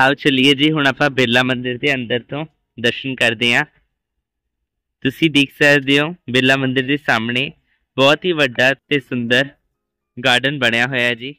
ਆਓ ਚਲਿਏ ਜੀ, ਹੁਣ ਆਪਾਂ ਬਿਰਲਾ ਮੰਦਿਰ ਦੇ ਅੰਦਰ ਤੋਂ ਦਰਸ਼ਨ ਕਰਦੇ ਹਾਂ। ਤੁਸੀਂ ਦੇਖ ਸਕਦੇ ਹੋ, ਬਿਰਲਾ ਮੰਦਿਰ ਦੇ ਸਾਹਮਣੇ ਬਹੁਤ ਹੀ ਵੱਡਾ ਤੇ ਸੁੰਦਰ ਗਾਰਡਨ ਬਣਿਆ ਹੋਇਆ ਹੈ ਜੀ।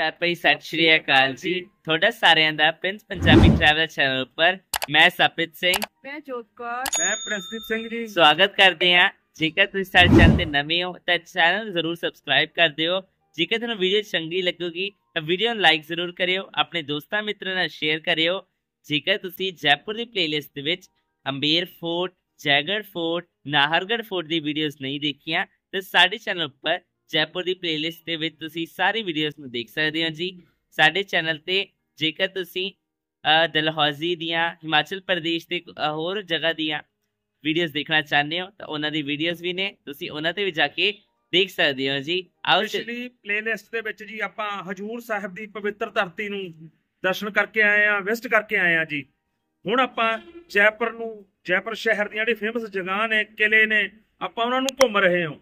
ਪਿਆਰ ਭਰੀ ਸਤਿ ਸ਼੍ਰੀ ਅਕਾਲ ਜੀ। ਤੁਹਾਡਾ ਸਾਰਿਆਂ ਦਾ ਪ੍ਰਿੰਸ ਪੰਜਾਬੀ ਟਰੈਵਲ ਚੈਨਲ ਉੱਪਰ ਮੈਂ ਸਪਿਤ ਸਿੰਘ। ਮੈਂ ਜੋਤਕੌਰ ਮੈਂ ਪ੍ਰਿੰਸਦੀਪ ਸਿੰਘ ਜੀ। ਸਵਾਗਤ ਕਰਦੇ ਹਾਂ। ਜੇਕਰ ਤੁਸੀਂ ਸਾਡੇ ਚੈਨਲ ਤੇ ਨਵੇਂ ਹੋ ਤਾਂ ਚੈਨਲ ਨੂੰ ਜ਼ਰੂਰ ਸਬਸਕ੍ਰਾਈਬ ਕਰ ਦਿਓ। ਜੇਕਰ ਤੁਹਾਨੂੰ ਵੀਡੀਓ ਚੰਗੀ ਲੱਗੂਗੀ ਤਾਂ ਵੀਡੀਓ ਨੂੰ ਲਾਈਕ ਜ਼ਰੂਰ ਕਰਿਓ ਆਪਣੇ ਦੋਸਤਾਂ ਮਿੱਤਰਾਂ ਨਾਲ ਸ਼ੇਅਰ ਕਰਿਓ। ਜੇਕਰ ਤੁਸੀਂ ਜੈਪੁਰ ਦੀ ਪਲੇਲਿਸਟ ਦੇ ਵਿੱਚ Amber fort Jaigarh fort Nahargarh fort ਦੀ ਵੀਡੀਓਜ਼ ਨਹੀਂ ਦੇਖੀਆਂ ਤਾਂ ਸਾਡੇ ਚੈਨਲ ਉੱਪਰ ਜੈਪੁਰ ਦੀ ਪਲੇਲਿਸਟ ਦੇ ਵਿੱਚ ਤੁਸੀਂ ਸਾਰੀ ਵੀਡੀਓਜ਼ ਨੂੰ ਦੇਖ ਸਕਦੇ ਹੋ ਜੀ। ਸਾਡੇ ਚੈਨਲ ਤੇ ਜੇਕਰ ਤੁਸੀਂ ਅ, ਦੀਆਂ ਹਿਮਾਚਲ ਪ੍ਰਦੇਸ਼ ਦੇ ਹੋਰ ਜਗ੍ਹਾ ਦੀਆਂ ਵੀਡੀਓਜ਼ ਦੇਖਣਾ ਚਾਹੁੰਦੇ ਹੋ ਤਾਂ ਉਹਨਾਂ ਦੀ ਵੀਡੀਓਜ਼ ਵੀ ਨੇ। ਤੁਸੀਂ ਉਹਨਾਂ ਤੇ ਵੀ ਜਾ ਕੇ ਦੇਖ ਸਕਦੇ ਹੋ ਜੀ। ਆਓ ਪਿਛਲੀ ਪਲੇਲਿਸਟ ਦੇ ਵਿੱਚ ਜੀ ਆਪਾਂ ਹਜੂਰ ਸਾਹਿਬ ਦੀ ਪਵਿੱਤਰ ਧਰਤੀ ਨੂੰ ਦਰਸ਼ਨ ਕਰਕੇ ਆਏ ਆ ਵਿਜ਼ਿਟ ਕਰਕੇ ਆਏ ਆ ਜੀ। ਹੁਣ ਆਪਾਂ ਜੈਪੁਰ ਨੂੰ ਜੈਪੁਰ ਸ਼ਹਿਰ ਦੀਆਂ ਜਿਹੜੀ ਫੇਮਸ ਜਗ੍ਹਾ ਨੇ ਕਿਲੇ ਨੇ ਆਪਾਂ ਉਹਨਾਂ ਨੂੰ ਘੁੰਮ ਰਹੇ ਹਾਂ।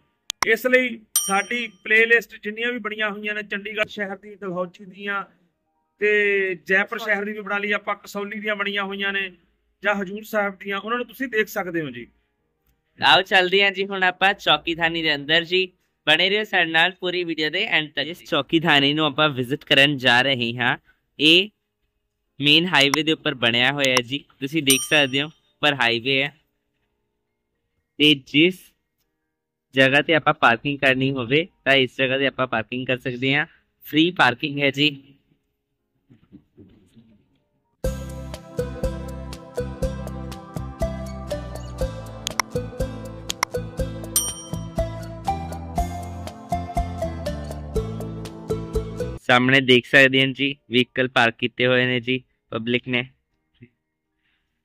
ਇਸ ਲਈ ਸਾਡੀ ਪਲੇਲਿਸਟ ਜਿੰਨੀਆਂ ਵੀ ਬਣੀਆਂ ਹੋਈਆਂ ਨੇ ਚੰਡੀਗੜ੍ਹ ਸ਼ਹਿਰ ਦੀ ਦਲਹੌਜੀ ਦੀਆਂ ਤੇ ਜੈਪੁਰ ਸ਼ਹਿਰ ਦੀ ਵੀ ਬਣਾ ਲਈ ਆਪਾਂ ਕਸੌਲੀ ਦੀਆਂ ਬਣੀਆਂ ਹੋਈਆਂ ਨੇ ਜਾਂ ਹਜੂਰ ਸਾਹਿਬ ਦੀਆਂ ਉਹਨਾਂ ਨੂੰ ਤੁਸੀਂ ਦੇਖ ਸਕਦੇ ਹੋ ਜੀ। ਆਓ ਚੱਲਦੇ ਹਾਂ ਜੀ ਹੁਣ ਆਪਾਂ ਚੌਕੀਧਾਨੀ ਦੇ ਅੰਦਰ ਜੀ। ਬਣੇ ਰਹੋ ਸਾਡੇ ਨਾਲ ਪੂਰੀ ਵੀਡੀਓ ਦੇ ਐਂਡ ਤੱਕ ਇਸ ਚੌਕੀਧਾਨੀ ਨੂੰ ਆਪਾਂ ਵਿਜ਼ਿਟ ਕਰਨ ਜਾ ਰਹੇ ਹਾਂ। ਇਹ ਮੇਨ ਹਾਈਵੇ ਦੇ ਉੱਪਰ ਬਣਿਆ ਹੋਇਆ ਜੀ। ਤੁਸੀਂ ਦੇਖ ਸਕਦੇ ਹੋ ਪਰ ਹਾਈਵੇ ਹੈ। ਤੇ ਜਿਸ ਜਗ੍ਹਾ ਤੇ ਆਪਾਂ ਪਾਰਕਿੰਗ ਕਰਨੀ ਹੋਵੇ ਤਾਂ ਇਸ ਜਗ੍ਹਾ ਤੇ ਆਪਾਂ ਪਾਰਕਿੰਗ ਕਰ ਸਕਦੇ ਹਾਂ। ਫ੍ਰੀ ਪਾਰਕਿੰਗ ਹੈ ਜੀ। ਸਾਹਮਣੇ ਦੇਖ ਸਕਦੇ ਹਾਂ ਜੀ ਵਹੀਕਲ ਪਾਰਕ ਕੀਤੇ ਹੋਏ ਨੇ ਜੀ ਪਬਲਿਕ ਨੇ।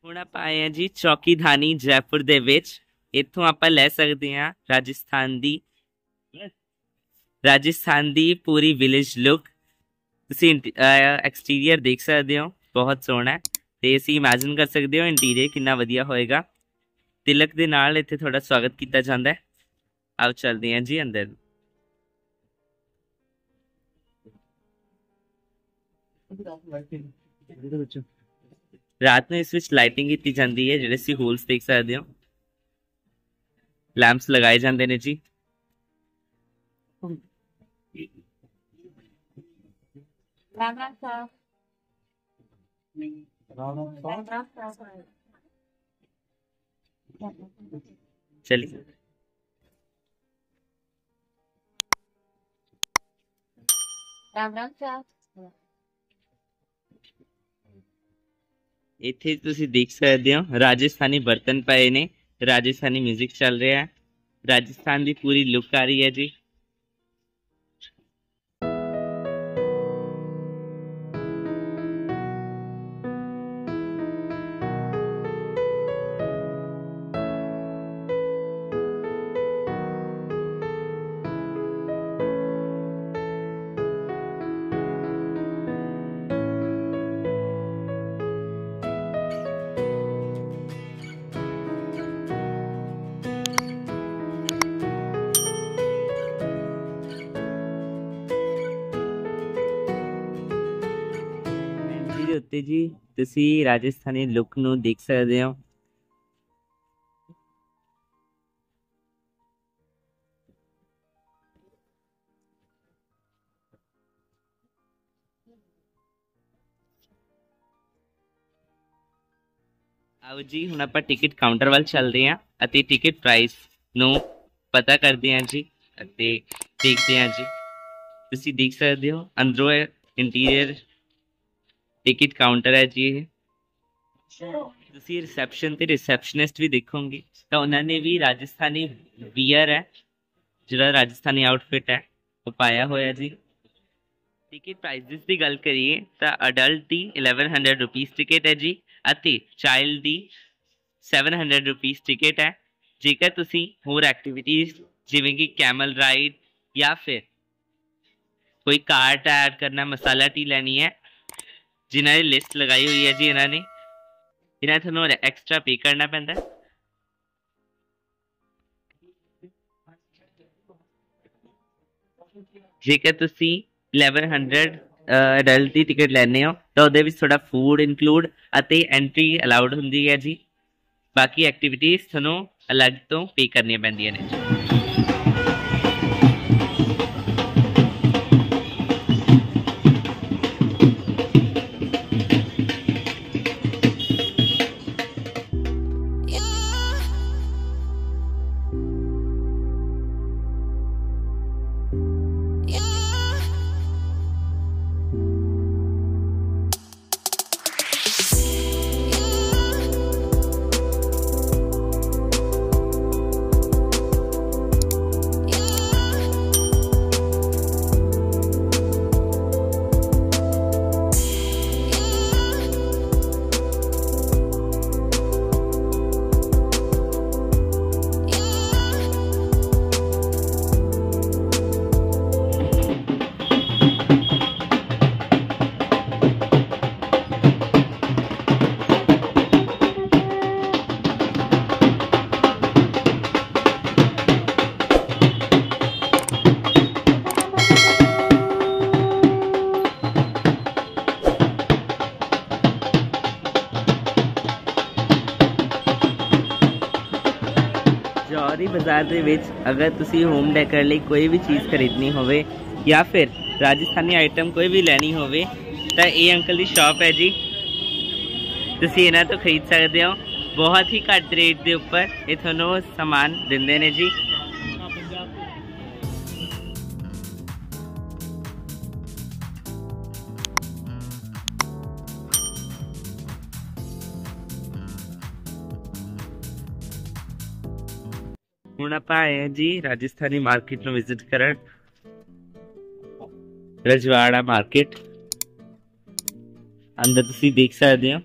ਹੁਣ ਆਪਾਂ ਆਏ ਹਾਂ ਜੀ ਚੌਕੀਧਾਨੀ ਜੈਪੁਰ ਦੇ ਵਿੱਚ। ਇੱਥੋਂ ਆਪਾਂ ਲੈ ਸਕਦੇ ਹਾਂ ਰਾਜਸਥਾਨ ਦੀ ਰਾਜਸਥਾਨ ਦੀ ਪੂਰੀ ਵਿਲੇਜ ਲੁੱਕ ਤੁਸੀਂ ਐਕਸਟੀਰੀਅਰ ਦੇਖ ਸਕਦੇ ਹੋ, ਬਹੁਤ ਸੋਹਣਾ ਤੇ ਅਸੀਂ ਇਮੇਜਿਨ ਕਰ ਸਕਦੇ ਹੋ ਇੰਟੀਰੀਅਰ ਕਿੰਨਾ ਵਧੀਆ ਹੋਏਗਾ। ਤਿਲਕ ਦੇ ਨਾਲ ਇੱਥੇ ਤੁਹਾਡਾ ਸਵਾਗਤ ਕੀਤਾ ਜਾਂਦਾ ਹੈ। ਆਓ ਚੱਲਦੇ ਹਾਂ ਜੀ ਅੰਦਰ। ਰਾਤ ਨੂੰ ਇਸ ਵਿੱਚ ਲਾਈਟਿੰਗ ਕੀਤੀ ਜਾਂਦੀ ਹੈ, ਜਿਹੜੇ ਸੀ ਹੋਲਸ ਦੇਖ ਸਕਦੇ ਹੋ। ਲੈਂਪਸ ਲਗਾਏ ਜਾਂਦੇ ਨੇ ਜੀ ਰਾਮ ਰਾਮ ਸਾਹਿਬ ਰਾਮ ਰਾਮ ਸਾਹਿਬ ਚਲਿਏ ਰਾਮ ਰਾਮ ਸਾਹਿਬ ਇੱਥੇ ਤੁਸੀਂ ਦੇਖ ਸਕਦੇ ਹੋ ਰਾਜਸਥਾਨੀ ਬਰਤਨ ਪਏ ਨੇ ਰਾਜਸਥਾਨੀ 뮤직 ਚੱਲ ਰਿਹਾ ਹੈ। ਰਾਜਸਥਾਨ ਦੀ ਪੂਰੀ ਲੁੱਕ ਆ ਰਹੀ ਹੈ ਜੀ। ਐਂਟਰੀ ਦੇ ਉੱਤੇ ਜੀ, ਤੁਸੀਂ ਰਾਜਸਥਾਨੀ ਲੁੱਕ ਨੂੰ ਦੇਖ ਸਕਦੇ ਹੋ। ਆਓ ਜੀ, ਹੁਣ ਆਪਾਂ ਟਿਕਟ ਕਾਊਂਟਰ ਵੱਲ ਚੱਲਦੇ ਹਾਂ ਅਤੇ ਟਿਕਟ ਪ੍ਰਾਈਸ ਨੂੰ ਪਤਾ ਕਰਦੇ ਹਾਂ ਜੀ ਅਤੇ ਦੇਖਦੇ ਹਾਂ ਜੀ। ਤੁਸੀਂ ਦੇਖ ਸਕਦੇ ਹੋ, ਅੰਦਰੋਂ ਇੰਟੀਰੀਅਰ ਟਿਕਟ ਕਾਊਂਟਰ ਹੈ ਜੀ ਇਹ ਤੁਸੀਂ ਰਿਸੈਪਸ਼ਨ ਤੇ ਰਿਸੈਪਸ਼ਨਿਸਟ ਵੀ ਦੇਖੋਗੇ ਤਾਂ ਉਹਨਾਂ ਨੇ ਵੀ ਰਾਜਸਥਾਨੀ ਵੀਅਰ ਹੈ ਜਿਹੜਾ ਰਾਜਸਥਾਨੀ ਆਊਟਫਿਟ ਹੈ ਉਹ ਪਾਇਆ ਹੋਇਆ ਜੀ ਟਿਕਟ ਪ੍ਰਾਈਸਿਸ ਦੀ ਗੱਲ ਕਰੀਏ ਤਾਂ ਅਡਲਟ ਦੀ 1100 ਰੁਪੀਸ ਟਿਕਟ ਹੈ ਜੀ ਅਤੇ ਚਾਈਲਡ ਦੀ 700 ਰੁਪੀਸ ਟਿਕਟ ਹੈ ਜੇਕਰ ਤੁਸੀਂ ਹੋਰ ਐਕਟੀਵਿਟੀਜ਼ ਜਿਵੇਂ ਕਿ ਕੈਮਲ ਰਾਈਡ ਜਾਂ ਫਿਰ ਕੋਈ ਕਾਰਟ ਐਡ ਕਰਨਾ ਮਸਾਲਾ ਟੀ ਲੈਣੀ ਹੈ ਜਿਨ੍ਹਾਂ ਦੀ ਲਿਸਟ ਲਗਾਈ ਹੋਈ ਹੈ ਜੀ ਇਹਨਾਂ ਨੇ ਇਹਨਾਂ ਤੁਹਾਨੂੰ ਐਕਸਟਰਾ ਪੇ ਕਰਨਾ ਪੈਂਦਾ। ਜੇਕਰ ਤੁਸੀਂ 1100 ਅਡਲਟ ਦੀ ਟਿਕਟ ਲੈਣੇ ਹੋ, ਤਾਂ ਉਹਦੇ ਵਿੱਚ ਤੁਹਾਡਾ ਫੂਡ ਇਨਕਲੂਡ ਅਤੇ ਐਂਟਰੀ ਅਲਾਉਡ ਹੁੰਦੀ ਹੈ ਜੀ। ਬਾਕੀ ਐਕਟੀਵਿਟੀਜ਼ ਤੁਹਾਨੂੰ ਅਲੱਗ ਤੋਂ ਪੇ ਕਰਨੀਆਂ ਪੈਂਦੀਆਂ ਨੇ। ਜੌਹਰੀ ਬਾਜ਼ਾਰ ਦੇ ਵਿੱਚ ਅਗਰ ਤੁਸੀਂ ਹੋਮ ਡੈਕਰ ਲਈ ਕੋਈ ਵੀ ਚੀਜ਼ ਖਰੀਦਣੀ ਹੋਵੇ ਜਾਂ ਫਿਰ ਰਾਜਸਥਾਨੀ ਆਈਟਮ ਕੋਈ ਵੀ ਲੈਣੀ ਹੋਵੇ, ਤਾਂ ਇਹ ਅੰਕਲ ਦੀ ਸ਼ਾਪ ਹੈ ਜੀ। ਤੁਸੀਂ ਇਹਨਾਂ ਤੋਂ ਖਰੀਦ ਸਕਦੇ ਹੋ। ਬਹੁਤ ਹੀ ਘੱਟ ਰੇਟ ਦੇ ਉੱਪਰ ਇਹ ਤੁਹਾਨੂੰ ਸਮਾਨ ਦਿੰਦੇ ਨੇ ਜੀ। ਹੁਣ ਆਪਾਂ ਆਏ ਹਾਂ ਜੀ ਰਾਜਸਥਾਨੀ ਮਾਰਕੀਟ ਨੂੰ ਵਿਜ਼ਿਟ ਕਰਨ ਰਜਵਾੜਾ ਮਾਰਕੀਟ ਅੰਦਰ ਤੁਸੀਂ ਦੇਖ ਸਕਦੇ ਹੋ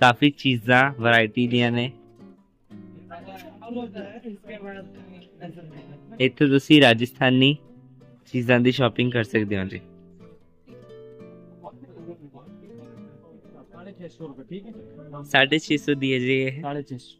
ਕਾਫੀ ਚੀਜ਼ਾਂ ਵੈਰਾਈਟੀ ਦੀਆਂ ਨੇ ਇੱਥੇ ਤੁਸੀਂ ਰਾਜਸਥਾਨੀ ਚੀਜ਼ਾਂ ਦੀ ਸ਼ਾਪਿੰਗ ਕਰ ਸਕਦੇ ਹੋ ਜੀ साढ़े छह सौ रुपए ठीक है 650 ਦੀ ਹੈ ਜੀ ਇਹ साढ़े छह सौ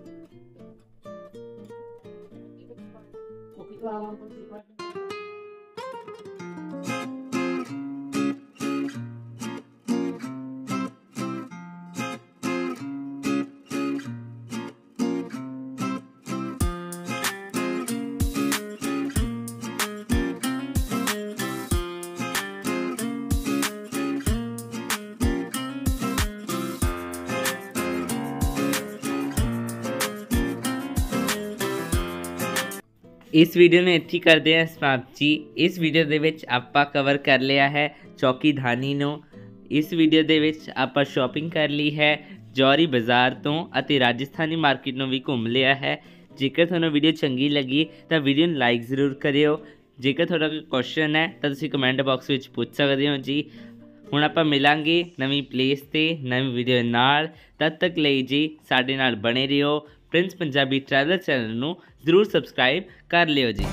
对吧 ਇਸ ਵੀਡੀਓ ਨੂੰ ਇੱਥੇ ਕਰਦੇ ਹਾਂ ਸਮਾਪਤ ਜੀ। ਇਸ ਵੀਡੀਓ ਦੇ ਵਿੱਚ ਆਪਾਂ ਕਵਰ ਕਰ ਲਿਆ ਹੈ ਚੌਕੀ ਧਾਨੀ ਨੂੰ। ਇਸ ਵੀਡੀਓ ਦੇ ਵਿੱਚ ਆਪਾਂ ਸ਼ਾਪਿੰਗ ਕਰ ਲਈ ਹੈ ਜੌਰੀ ਬਾਜ਼ਾਰ ਤੋਂ ਅਤੇ ਰਾਜਸਥਾਨੀ ਮਾਰਕੀਟ ਨੂੰ ਵੀ ਘੁੰਮ ਲਿਆ ਹੈ। ਜੇਕਰ ਤੁਹਾਨੂੰ ਵੀਡੀਓ ਚੰਗੀ ਲੱਗੀ ਤਾਂ ਵੀਡੀਓ ਨੂੰ ਲਾਈਕ ਜ਼ਰੂਰ ਕਰਿਓ। ਜੇਕਰ ਤੁਹਾਡਾ ਕੋਈ ਕੁਐਸਚਨ ਹੈ ਤਾਂ ਤੁਸੀਂ ਕਮੈਂਟ ਬਾਕਸ ਵਿੱਚ ਪੁੱਛ ਸਕਦੇ ਹੋ ਜੀ। ਹੁਣ ਆਪਾਂ ਮਿਲਾਂਗੇ ਨਵੀਂ ਪਲੇਸ ਤੇ, ਨਵੀਂ ਵੀਡੀਓ ਨਾਲ। ਤਦ ਤੱਕ ਲਈ ਜੀ ਸਾਡੇ ਨਾਲ ਬਣੇ ਰਹੋ। ਪ੍ਰਿੰਸ ਪੰਜਾਬੀ ਟਰੈਵਲਰ ਚੈਨਲ ਨੂੰ ਜ਼ਰੂਰ ਸਬਸਕ੍ਰਾਈਬ ਕਰ ਲਿਓ ਜੀ।